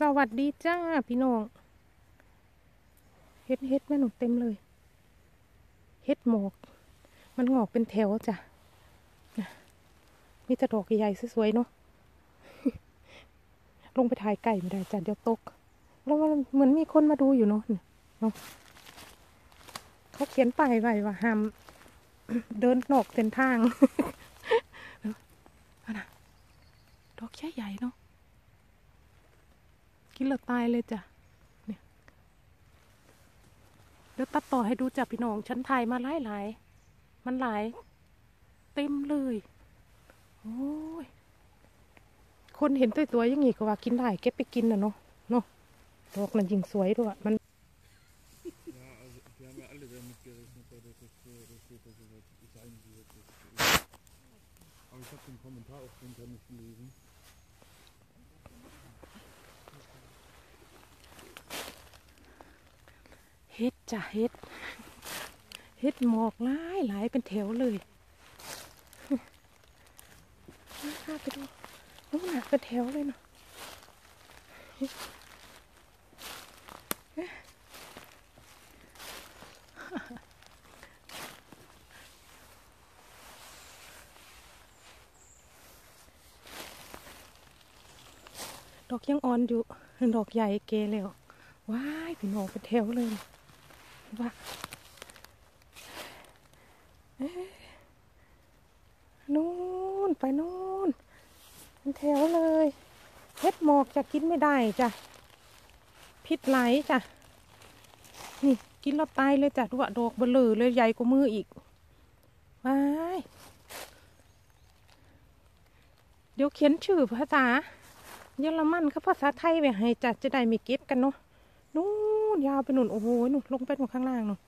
สวัสดีจ้าพี่น้อง เฮ็ดเฮ็ดแม่หนูเต็มเลย เฮ็ดหมอก มันงอกเป็นแถวจ้ะนะมีแต่ดอกใหญ่สวยๆเนาะ ลงไปถ่ายไก่ไม่ได้จ้ะเดี๋ยวตก แล้วมันเหมือนมีคนมาดูอยู่เนาะเนาะเขาเขียนป้ายไว้ว่าห้ามเดินนอกเส้นทางนะดอกแค่ใหญ่เนาะ กินแล้วตายเลยจ้ะเนี่ยเดี๋ยวตัดต่อให้ดูจ้ะพี่น้องฉันถ่ายมาหลายหลายมันหลาย เต็มเลยโอ้ยคนเห็นตัวตัวยังงี้ก็ว่ากินได้เก็บไปกินนะเนาะเนาะดอกนั้นยิงสวยด้วยมันเอาสักคอมเมนต์ถ้าออกเป็นการมีสิ่ง เฮ็ดจ้ะเฮ็ด เฮ็ดหมอกหลายหลายเป็นแถวเลยข้าไปดูนู่นน่ะเป็นแถวเลยเนาะดอกยังอ่อนอยู่ดอกใหญ่เกแล้วว้ายพี่น้องเป็นแถวเลย ว่าเอ๊นู่นไปนู่นเป็นแถวเลยเฮ็ดหมอกจะกินไม่ได้จ้ะพิษไหลจ้ะนี่กินแล้วตายเลยจ้ะดูว่าดอกเบลอเลยใหญ่กว่ามืออีกว้ายเดี๋ยวเขียนชื่อภาษา เยอรมันกับภาษาไทยไว้ให้จ้ะจะได้ม่เก็บกันเนาะนู่ นยาวไปนู่นโอ้โหนู่นลงไปนู่นข้างล่างนู่น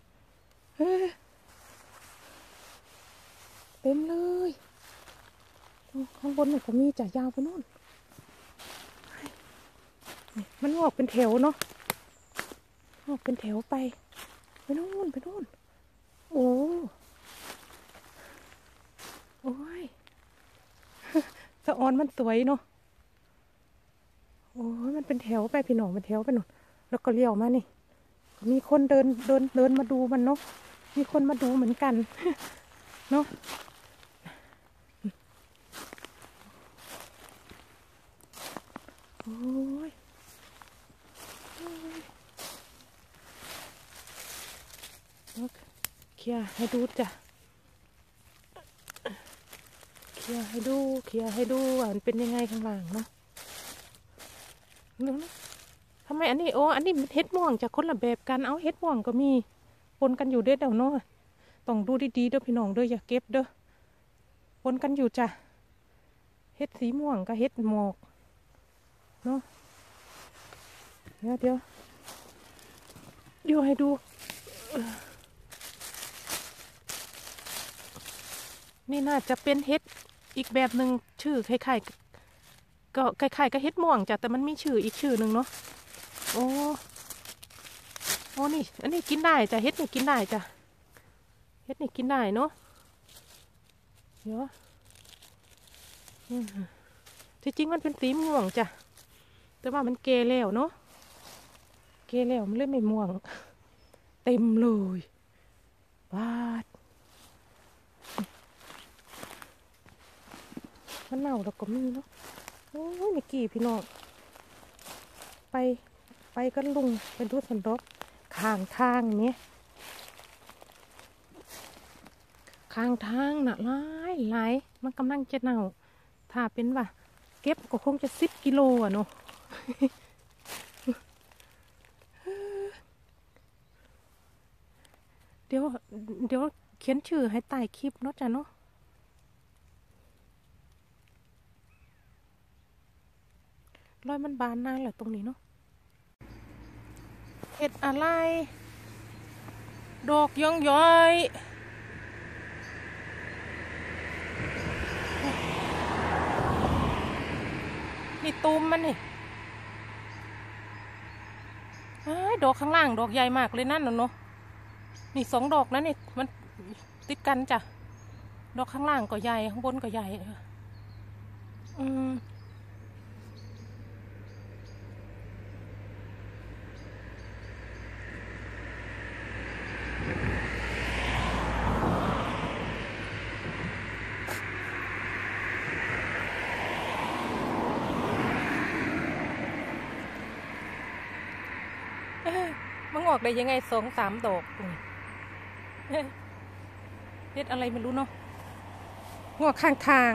เต็มเลยข้างบนนู่ก็มีจ้ะยาวไปนู่น มันงอกเป็นแถวเนาะงอกเป็นแถวไป ไปนู่นไปนู่น โอ้โอ้ยสะออนมันสวยเนาะโอ้ยมันเป็นแถวไปพี่หนองเป็นแถวไปนู่น แล้วก็เลี้ยวมานี่ มีคนเดินเดินเดินมาดูมันเนาะ มีคนมาดูเหมือนกัน เนาะโอ้ยโอ้ยแล้วเคลียร์ให้ดูจ้ะ เคลียร์ให้ดู เคลียร์ให้ดูว่ามันเป็นยังไงข้างล่างเนาะนึงนะ ทำไมอันนี้โอ้อันนี้เฮ็ดม่วงจากคนละแบบกันเอาเฮ็ดม่วงก็มีปนกันอยู่เด้อเดี๋ยวเนาะต้องดูดีๆเด้อพี่น้องเด้ออย่าเก็บเด้อปนกันอยู่จ้ะเฮ็ดสีม่วงกับเฮ็ดหมอกเนาะเดี๋ยวเดี๋ยวเดี๋ยวให้ดู นี่น่าจะเป็นเฮ็ดอีกแบบหนึ่งชื่อคล้ายๆก็คล้ายๆกับเฮ็ดม่วงจ้ะแต่มันมีชื่ออีกชื่อหนึ่งเนาะ โอ้โอ้นี่ อันนี้กินได้จ้ะเฮ็ดนี่กินได้จ้ะเฮ็ดนี่กินได้เนาะเดี๋ยวอืมที่จริงมันเป็นสีม่วงจ้ะ แต่ว่ามันเกแล้วเนาะ เกแล้วมันเลยไม่ม่วง เต็มเลยบาดมันเน่าแล้วก็มีเนาะ โอ้ยเมื่อกี้พี่น้อง ไป ไปกันลุงไปดูสันดกข้างทางนี่ยข้างทางน่ะหลายหลายมันกำลังจะเน่า ถ้าเป็นว่า เก็บก็คงจะสิบกิโลอะเนาะเดี๋ยว เดี๋ยวเขียนชื่อให้ใต้คลิปเนาะจ้ะเนาะรอยมันบานนานแหละตรงนี้เนาะ เห็ดอะไร ดอกย่องย้อยนี่ตูมมันนี่ดอกข้างล่างดอกใหญ่มากเลยนั่นน่ะเนาะนี่สองดอกนะนี่มันติดกันจ้ะ ดอกข้างล่างก็ใหญ่ ข้างบนก็ใหญ่อืม งอกได้ยังไงสองสามดอกเอ๊ะเฮ็ดอะไรไม่รู้เนาะงอกข้างทาง